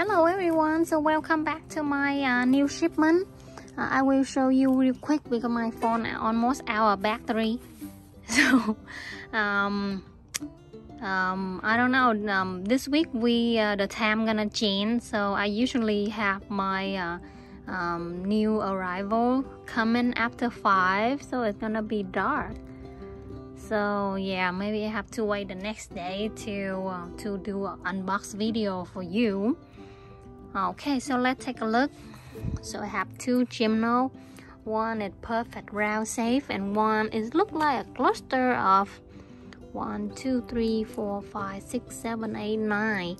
Hello everyone, so welcome back to my uh, new shipment. Uh, I will show you real quick because my phone almost out of battery. So, um, um, I don't know, um, this week we, uh, the time gonna change. So I usually have my uh, um, new arrival coming after 5, so it's gonna be dark. So yeah, maybe I have to wait the next day to, uh, to do an unbox video for you okay so let's take a look. So I have two gymno one is perfect round safe and one is look like a cluster of one two three four five six seven eight nine.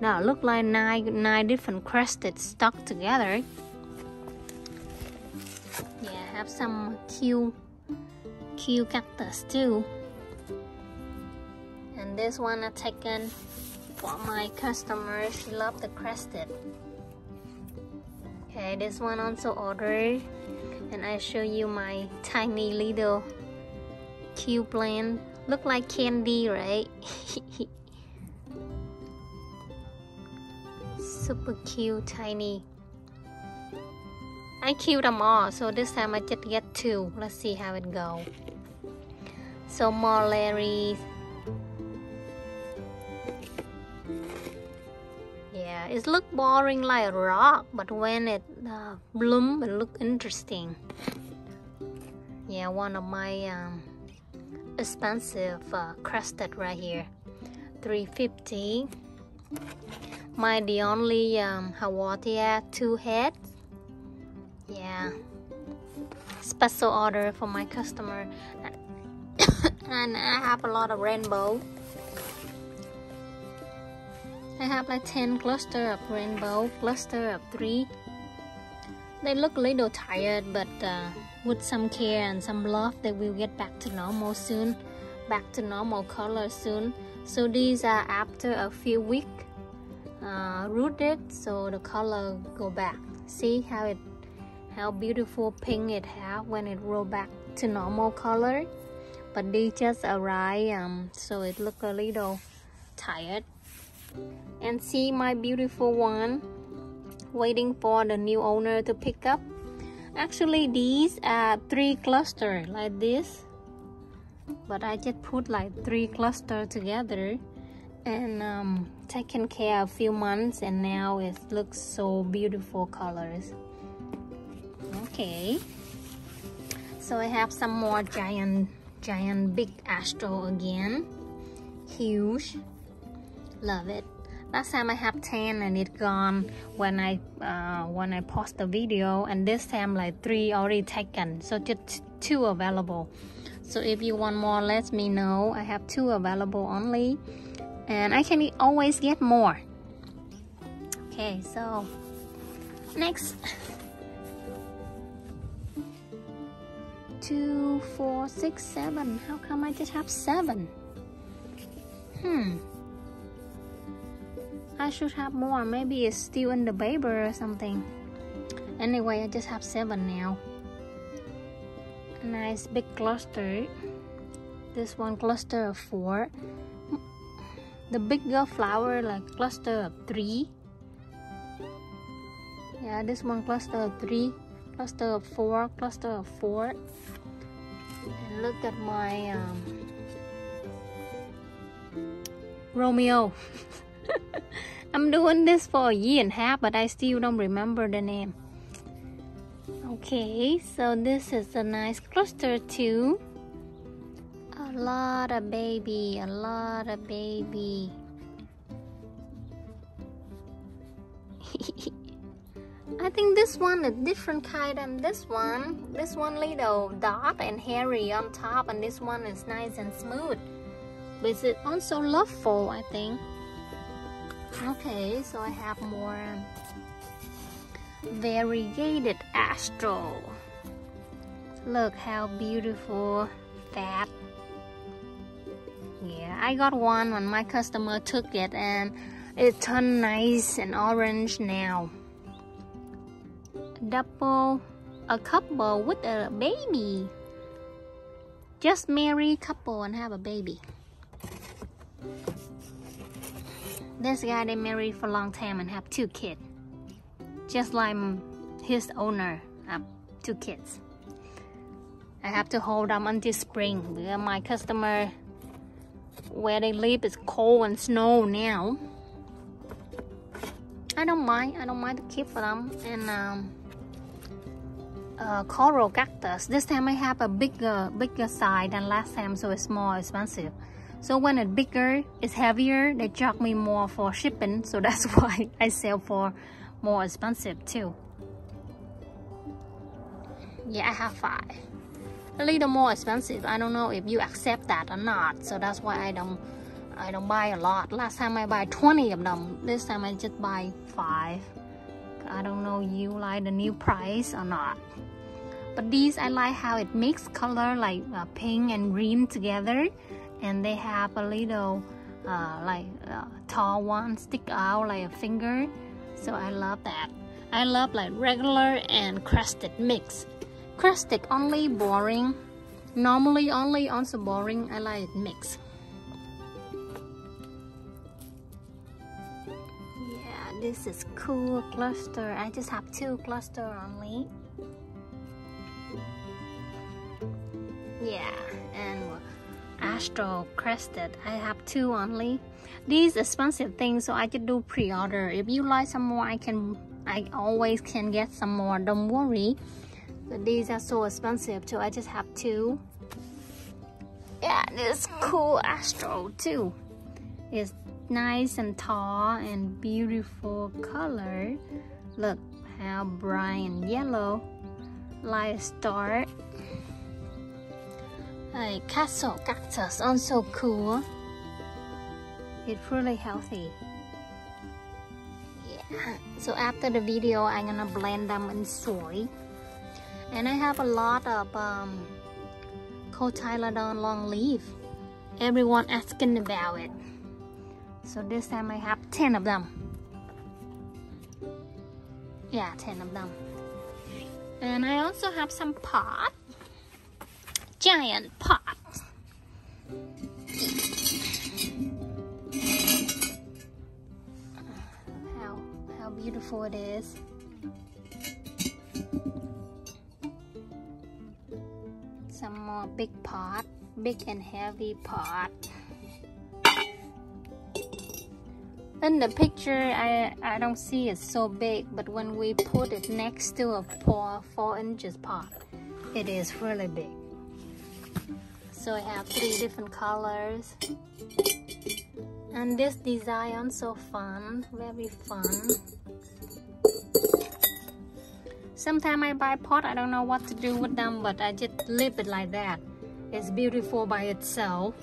Now look like nine nine different crested stuck together. Yeah I have some cute cute cactus too. And this one I taken for my customers. She love the crested. Okay this one also ordered and I show you my tiny little cute plant look like candy right? Super cute tiny. I killed them all so this time I just get two. Let's see how it go. So more Larry's it look boring like a rock but when it uh, bloom it look interesting. Yeah one of my um, expensive uh, crested right here. 350 my the only um, Haworthia two heads yeah. Special order for my customer. And I have a lot of rainbow I have like 10 cluster of rainbow, cluster of 3. They look a little tired, but uh, with some care and some love, they will get back to normal soon, back to normal color soon. So these are after a few weeks uh, rooted, so the color go back. See how it, how beautiful pink it have when it roll back to normal color. But they just arrived, um, so it look a little tired and see my beautiful one waiting for the new owner to pick up. Actually these are three cluster like this but I just put like three cluster together and um, taken care a few months and now it looks so beautiful colors. Okay. So I have some more giant giant big astro again. Huge love it. Last time I have 10 and it gone when I uh, when I post the video and this time like three already taken. So just two available. So if you want more let me know. I have two available only. And I can always get more. Okay so next. Two four six seven. How come I just have seven? Hmm I should have more. Maybe it's still in the baby or something. Anyway, I just have seven now. Nice big cluster. This one cluster of four. The bigger flower like cluster of three. Yeah, this one cluster of three, cluster of four, cluster of four. And look at my um, Romeo. I'm doing this for a year and a half, but I still don't remember the name. Okay, so this is a nice cluster too. A lot of baby, a lot of baby. I think this one is different kind than this one. This one little dot and hairy on top and this one is nice and smooth. But it's also loveful, I think. Okay, so I have more variegated astro. Look how beautiful that. Yeah, I got one when my customer took it and it turned nice and orange now. Double, a couple with a baby. Just marry couple and have a baby. This guy they married for a long time and have two kids. Just like his owner have two kids. I have to hold them until spring because my customer where they live is cold and snow now. I don't mind I don't mind to keep for them. And um, uh, coral cactus. This time I have a bigger bigger size than last time so it's more expensive so when it's bigger, it's heavier, they charge me more for shipping. So that's why I sell for more expensive too. Yeah, I have five. A little more expensive. I don't know if you accept that or not. So that's why I don't I don't buy a lot. Last time I buy 20 of them. This time I just buy five. I don't know you like the new price or not. But these I like how it mix color like uh, pink and green together and they have a little uh, like uh, tall one stick out like a finger. So I love that. I love like regular and crusted mix. Crusted only boring. Normally only also boring. I like mix. Yeah this is cool cluster. I just have two cluster only. Yeah and Astro Crested. I have two only. These expensive things, so I just do pre-order. If you like some more, I can. I always can get some more. Don't worry. But these are so expensive, so I just have two. Yeah, this cool Astro too. It's nice and tall and beautiful color. Look how bright and yellow, like a star. Like castle cactus also cool. It's really healthy. Yeah. So after the video, I'm gonna blend them in soy. And I have a lot of um, cotyledon long leaf. Everyone asking about it. So this time I have 10 of them. Yeah, 10 of them. And I also have some pot giant pot. How, how beautiful it is. Some more big pot, big and heavy pot. In the picture, I, I don't see it so big, but when we put it next to a four, four inches pot, it is really big so I have three different colors. And this design so fun very fun. Sometimes I buy pot I don't know what to do with them but I just leave it like that. It's beautiful by itself.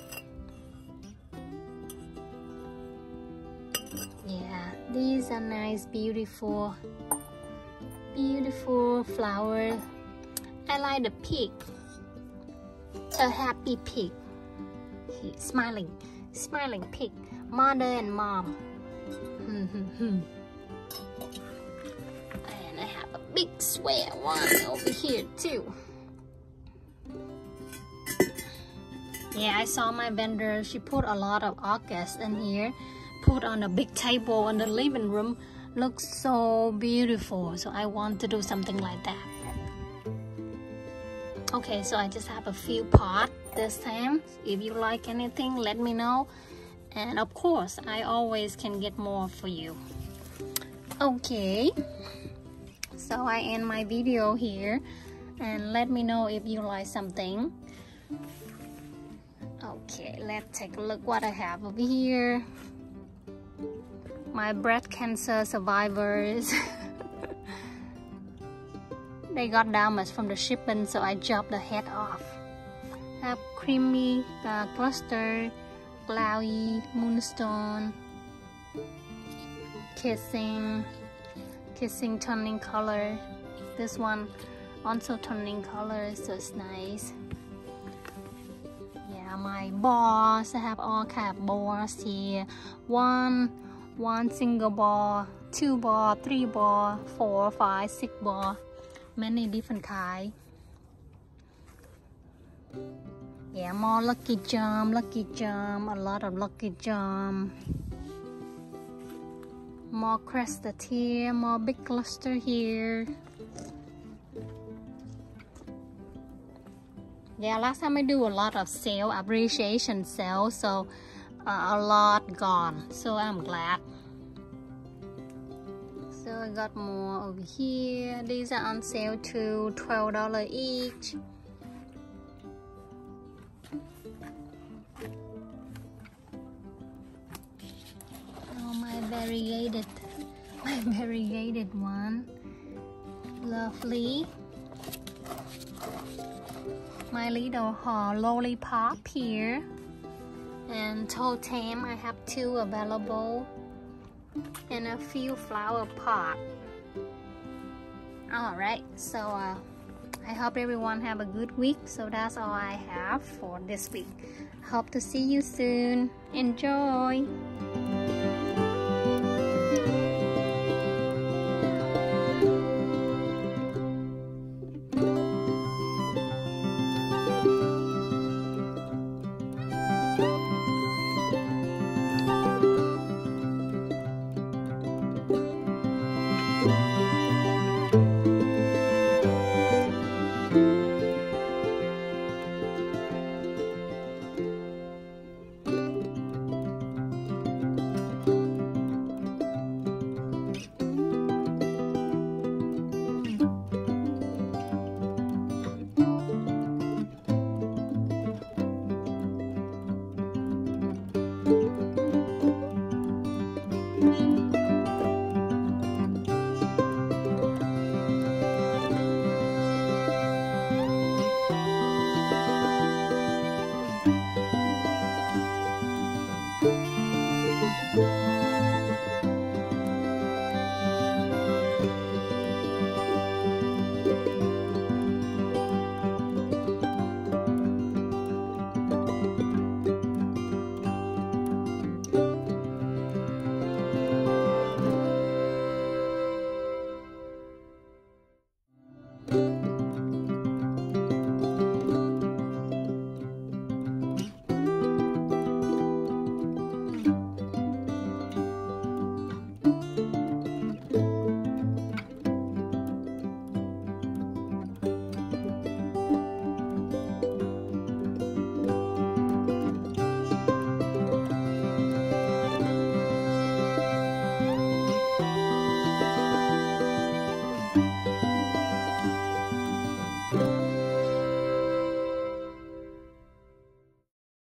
Yeah these are nice beautiful beautiful flower. I like the pink a happy pig. He, smiling, smiling pig. Mother and mom. Hmm, hmm, hmm. and I have a big square one over here too. Yeah, I saw my vendor. She put a lot of orchids in here. Put on a big table in the living room. Looks so beautiful. So I want to do something like that okay so I just have a few pot this time. If you like anything let me know. And of course I always can get more for you. Okay so I end my video here. And let me know if you like something. Okay let's take a look what I have over here. My breast cancer survivors They got damage from the shipment, so I chopped the head off. Have creamy uh, cluster, cloudy, moonstone, kissing, kissing turning color. This one also turning color, so it's nice. Yeah, my balls, I have all kind of balls here. One, one single ball, two ball, three ball, four, five, six ball many different kind. Yeah more lucky charm lucky charm a lot of lucky charm. More crested here more big cluster here. Yeah last time I do a lot of sale appreciation sale so uh, a lot gone. So I'm glad I got more over here these are on sale to $12 each. Oh my variegated my variegated one. Lovely. My little uh, lollipop here. And totem I have two available and a few flower pot. All right so uh, I hope everyone have a good week. So that's all I have for this week. Hope to see you soon. Enjoy